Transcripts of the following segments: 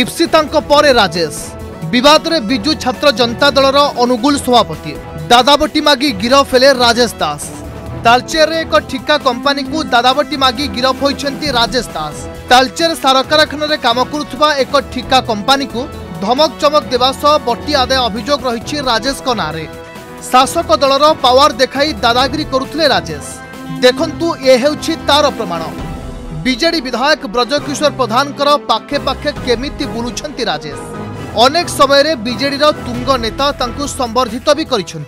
ଇପ୍ସିତାଙ୍କ ପରେ ରାଜେଶ ବିବାଦରେ ବିଜୁ ଛାତ୍ର ଜନତା ଦଳର ଅନୁଗୁଳ ସଭାପତି ଦାଦାବଟି ମାଗି ଗିରଫ ହେଲେ ରାଜେଶ ଦାସ ତାଲଚେରରେ ଏକ ଠିକା କମ୍ପାନୀକୁ ଦାଦାବଟି ମାଗି ଗିରଫ ହୋଇଛନ୍ତି ରାଜେଶ ଦାସ ତାଲଚେର ସାର କାରଖାନାରେ କାମ କରୁଥିବା ଏକ ଠିକା କମ୍ପାନୀକୁ ଧମକ ଚମକ ଦେବା ସହ ବଟି ଆଦାୟ ଅଭିଯୋଗ ରହିଛି ରାଜେଶଙ୍କ ନାଁରେ ଶାସକ ଦଳର ପାୱାର ଦେଖାଇ ଦାଦାଗିରି କରୁଥିଲେ ରାଜେଶ ଦେଖନ୍ତୁ ଏ ହେଉଛି ତାର ପ୍ରମାଣ বিজেডি বিধায়ক ব্রজকিশোর প্রধানকর পাখে পাখে কেমিতি বুলুছন্তি রাজেশ অনেক সময়ের বিজেডির তুঙ্গ নেতা তাঁকু সম্বর্ধিত বি করেছেন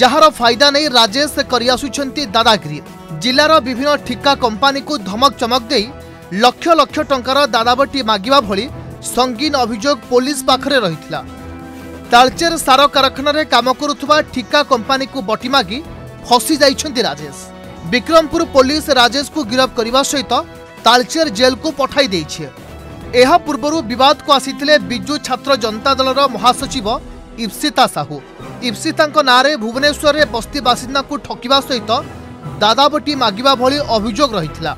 যাহার ফাইদা নেই রাজেশ করে আসুচার দাদাগিরি জেলার বিভিন্ন ঠিকা কোম্পানিকে ধমক চমক দিয়ে লক্ষ লক্ষ টঙ্কার দাদাবটি মাগিবা ভি সঙ্গীন অভিযোগ পুলিশ পাখে রয়েছিল তালচের সার কারখানার কাম করুবা ঠিকা কোম্পানিকে বটি মাগি ফসি যাই রাজেশ বিক্রমপুর পুলিশ রাজেশকে গিরফ করা সহ ତାଳଚେର ଜେଲ୍କୁ ପଠାଇ ଦେଇଛି ଏହା ପୂର୍ବରୁ ବିବାଦକୁ ଆସିଥିଲେ ବିଜୁ ଛାତ୍ର ଜନତା ଦଳର ମହାସଚିବ ଇପ୍ସିତା ସାହୁ ଇପ୍ସିତାଙ୍କ ନାଁରେ ଭୁବନେଶ୍ୱରରେ ବସ୍ତି ବାସିନ୍ଦାଙ୍କୁ ଠକିବା ସହିତ ଦାଦାବଟି ମାଗିବା ଭଳି ଅଭିଯୋଗ ରହିଥିଲା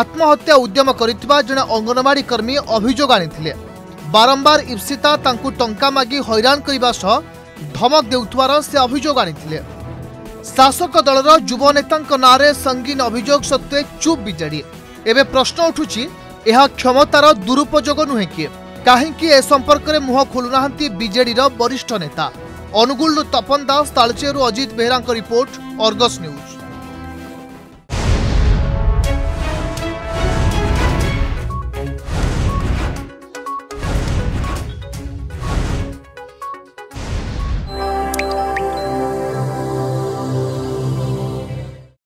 ଆତ୍ମହତ୍ୟା ଉଦ୍ୟମ କରିଥିବା ଜଣେ ଅଙ୍ଗନବାଡ଼ି କର୍ମୀ ଅଭିଯୋଗ ଆଣିଥିଲେ ବାରମ୍ବାର ଇପ୍ସିତା ତାଙ୍କୁ ଟଙ୍କା ମାଗି ହଇରାଣ କରିବା ସହ ଧମକ ଦେଉଥିବାର ସେ ଅଭିଯୋଗ ଆଣିଥିଲେ ଶାସକ ଦଳର ଯୁବ ନେତାଙ୍କ ନାଁରେ ସଙ୍ଗୀନ ଅଭିଯୋଗ ସତ୍ତ୍ୱେ ଚୁପ୍ ବିଜେଡି এবে প্রশ্ন উঠুଛି ଏହା କ୍ଷମତାର ଦୁରୁପଯୋଗ ନୁହେଁ କି କାହିଁକି ଏ ସମ୍ପର୍କରେ ମୁହଁ ଖୋଲୁନାହାନ୍ତି ବିଜେଡିର ବରିଷ୍ଠ ନେତା ଅନୁଗୁଳରୁ ତପନ ଦାସ ତାଳଚେରରୁ ଅଜିତ ବେହେରାଙ୍କ ରିପୋର୍ଟ ଅର୍ଗସ୍ ନ୍ୟୁଜ୍